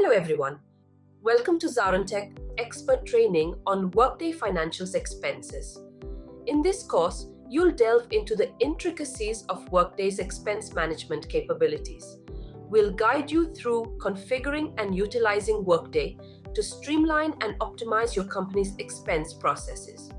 Hello everyone. Welcome to Zarantech expert training on Workday Financials expenses. In this course, you'll delve into the intricacies of Workday's expense management capabilities. We'll guide you through configuring and utilizing Workday to streamline and optimize your company's expense processes.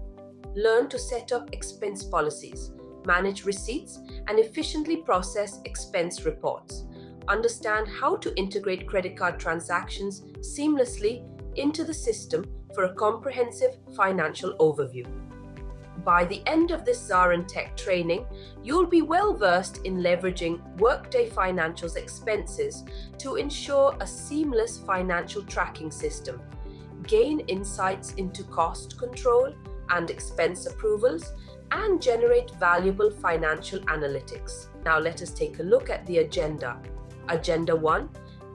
Learn to set up expense policies, manage receipts, and efficiently process expense reports understand how to integrate credit card transactions seamlessly into the system for a comprehensive financial overview. By the end of this Zarantech training, you'll be well versed in leveraging Workday Financials expenses to ensure a seamless financial tracking system, gain insights into cost control and expense approvals, and generate valuable financial analytics. Now, let us take a look at the agenda Agenda 1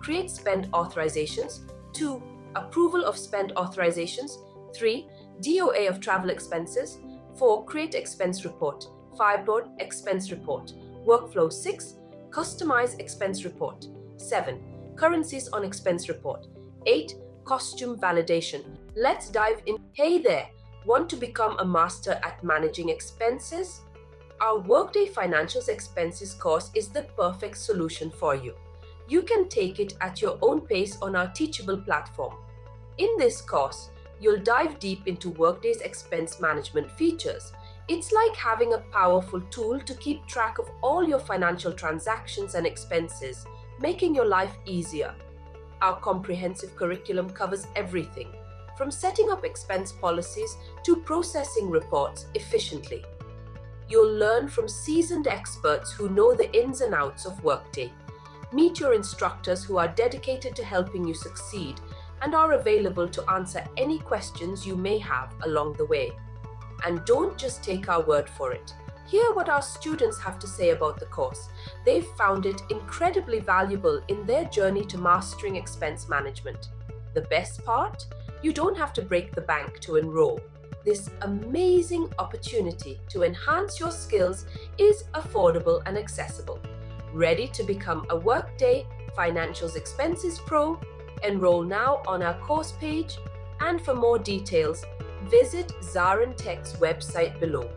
Create spend authorizations. 2. Approval of spend authorizations. 3. DOA of travel expenses. 4. Create expense report. 5. Board expense report. Workflow 6. Customize expense report. 7. Currencies on expense report. 8. Custom validation. Let's dive in. Hey there! Want to become a master at managing expenses? Our Workday Financials Expenses course is the perfect solution for you you can take it at your own pace on our Teachable platform. In this course, you'll dive deep into Workday's expense management features. It's like having a powerful tool to keep track of all your financial transactions and expenses, making your life easier. Our comprehensive curriculum covers everything, from setting up expense policies to processing reports efficiently. You'll learn from seasoned experts who know the ins and outs of Workday Meet your instructors who are dedicated to helping you succeed and are available to answer any questions you may have along the way. And don't just take our word for it. Hear what our students have to say about the course. They've found it incredibly valuable in their journey to mastering expense management. The best part? You don't have to break the bank to enroll. This amazing opportunity to enhance your skills is affordable and accessible. Ready to become a Workday Financials Expenses Pro? Enroll now on our course page, and for more details, visit Zarantech's website below.